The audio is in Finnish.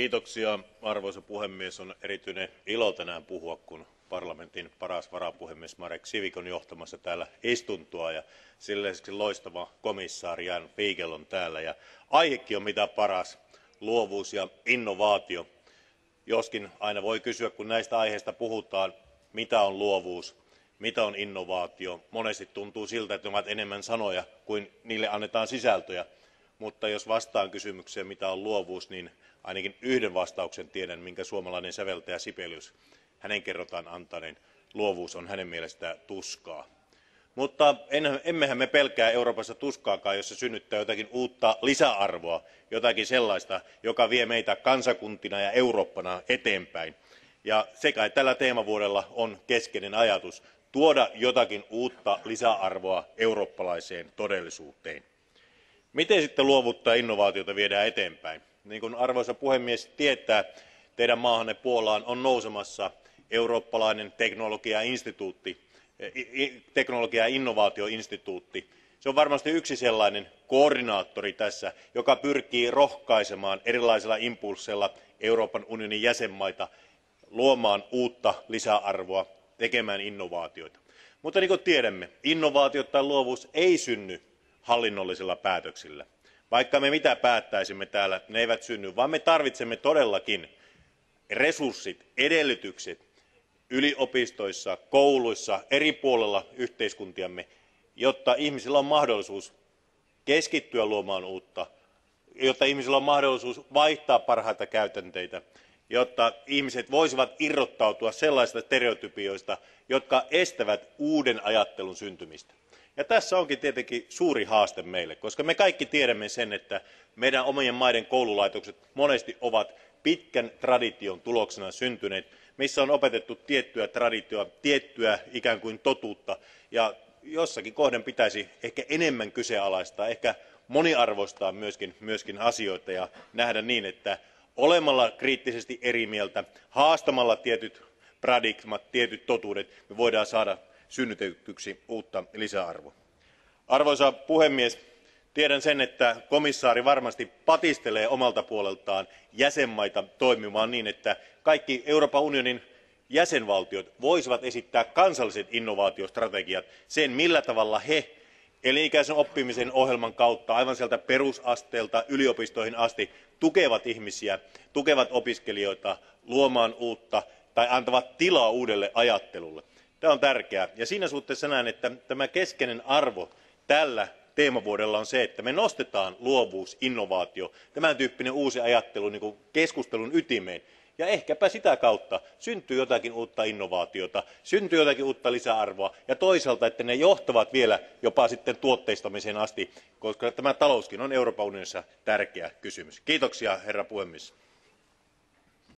Kiitoksia, arvoisa puhemies. On erityinen ilo tänään puhua, kun parlamentin paras varapuhemies Marek Civik on johtamassa täällä istuntoa ja sillä lisäksi loistava komissaari Jan Figel on täällä. Ja aihekin on mitä paras, luovuus ja innovaatio. Joskin aina voi kysyä, kun näistä aiheista puhutaan, mitä on luovuus, mitä on innovaatio. Monesti tuntuu siltä, että ne ovat enemmän sanoja kuin niille annetaan sisältöjä mutta jos vastaan kysymykseen mitä on luovuus niin ainakin yhden vastauksen tiedän minkä suomalainen säveltäjä sibelius hänen kerrotaan antaneen luovuus on hänen mielestään tuskaa. mutta emmehän me pelkää euroopassa tuskaakaan jos se synnyttää jotakin uutta lisäarvoa jotakin sellaista joka vie meitä kansakuntina ja eurooppana eteenpäin. ja se kai tällä teemavuodella on keskeinen ajatus tuoda jotakin uutta lisäarvoa eurooppalaiseen todellisuuteen miten sitten luovuutta ja innovaatiota viedään eteenpäin? niin kuin arvoisa puhemies tietää teidän maahanne puolaan on nousemassa eurooppalainen teknologiainstituutti teknologia ja innovaatioinstituutti. se on varmasti yksi sellainen koordinaattori tässä joka pyrkii rohkaisemaan erilaisilla impulseilla euroopan unionin jäsenmaita luomaan uutta lisäarvoa tekemään innovaatioita. mutta niin kuin tiedämme innovaatiot tai luovuus ei synny hallinnollisilla päätöksillä. vaikka me mitä päättäisimme täällä ne eivät synny vaan me tarvitsemme todellakin resurssit edellytykset yliopistoissa kouluissa eri puolilla yhteiskuntiamme jotta ihmisillä on mahdollisuus keskittyä luomaan uutta jotta ihmisillä on mahdollisuus vaihtaa parhaita käytänteitä jotta ihmiset voisivat irrottautua sellaisista stereotypioista jotka estävät uuden ajattelun syntymistä ja tässä onkin tietenkin suuri haaste meille koska me kaikki tiedämme sen että meidän omien maidemme koululaitokset monesti ovat pitkän tradition tuloksena syntyneet missä on opetettu tiettyä traditiota tiettyä ikään kuin totuutta. Ja jossakin kohden pitäisi ehkä enemmän kyseenalaistaa ehkä moniarvoistaa myös asioita ja nähdä niin että olemalla kriittisesti eri mieltä haastamalla tietyt paradigmat tietyt totuudet me voimme saada synnytetyksi uutta lisäarvoa. arvoisa puhemies tiedän sen että komissaari varmasti patistelee omalta puoleltaan jäsenmaita toimimaan niin että kaikki euroopan unionin jäsenvaltiot voisivat esittää kansalliset innovaatiostrategiat sen millä tavalla he elinikäisen oppimisen ohjelman kautta aivan sieltä perusasteelta yliopistoihin asti tukevat ihmisiä tukevat opiskelijoita luomaan uutta tai antavat tilaa uudelle ajattelulle tämä on tärkeää ja siinä suhteessa näen että tämä keskeinen arvo tällä teemavuodella on se että me nostamme luovuus innovaatio tämän tyyppinen uusi ajattelu niin keskustelun ytimeen ja ehkäpä sitä kautta syntyy jotakin uutta innovaatiota syntyy jotakin uutta lisäarvoa ja toisaalta että ne johtavat vielä jopa sitten tuotteistamiseen asti koska tämä talouskin on euroopan unionissa tärkeä kysymys. kiitoksia herra puhemies.